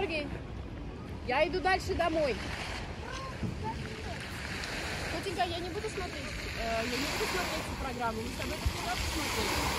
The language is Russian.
Георгий, я иду дальше домой. Котенька, я не буду смотреть, э, я не буду смотреть эту программу. Мы с тобой это не посмотреть.